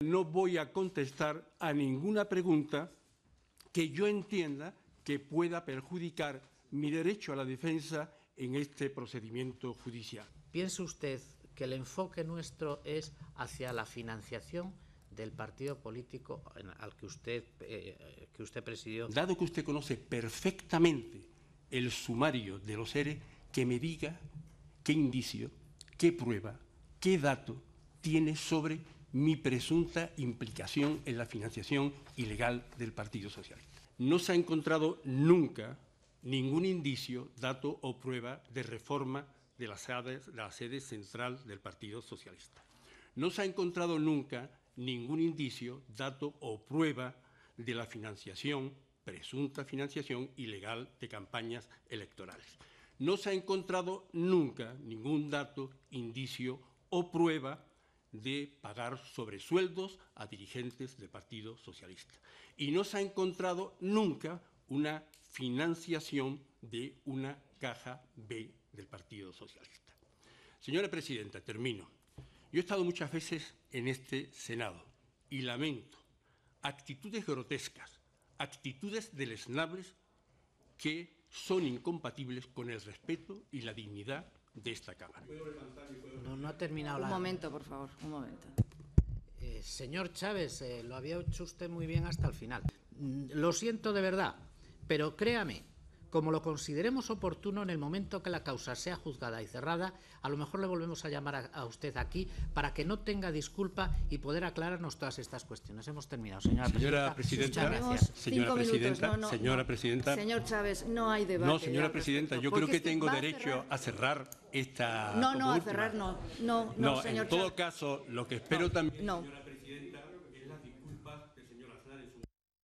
No voy a contestar a ninguna pregunta que yo entienda que pueda perjudicar mi derecho a la defensa en este procedimiento judicial. ¿Piensa usted que el enfoque nuestro es hacia la financiación del partido político al que usted, eh, que usted presidió? Dado que usted conoce perfectamente el sumario de los seres, que me diga qué indicio, qué prueba, qué dato tiene sobre mi presunta implicación en la financiación ilegal del Partido Socialista. No se ha encontrado nunca ningún indicio, dato o prueba de reforma de la sede, de la sede central del Partido Socialista. No se ha encontrado nunca ningún indicio, dato o prueba de la financiación, presunta financiación ilegal de campañas electorales. No se ha encontrado nunca ningún dato, indicio o prueba de pagar sobresueldos a dirigentes del Partido Socialista. Y no se ha encontrado nunca una financiación de una caja B del Partido Socialista. Señora Presidenta, termino. Yo he estado muchas veces en este Senado y lamento actitudes grotescas, actitudes deleznables que son incompatibles con el respeto y la dignidad de esta Cámara. No, no ha terminado Un la... momento, por favor, un momento. Eh, señor Chávez, eh, lo había hecho usted muy bien hasta el final. Mm, Lo siento de verdad, pero créame, como lo consideremos oportuno en el momento que la causa sea juzgada y cerrada, a lo mejor le volvemos a llamar a, a usted aquí para que no tenga disculpa y poder aclararnos todas estas cuestiones. Hemos terminado, señora, Señora presidenta. Señora cinco minutos. Presidenta, No, no, señora no. Presidenta. Señor Chávez, no hay debate. No, señora Presidenta, respecto, yo creo que es que tengo a derecho cerrar- a cerrar esta... No, no, a última. cerrar no. No, no, No, señor en todo Chávez. caso, lo que espero también... No,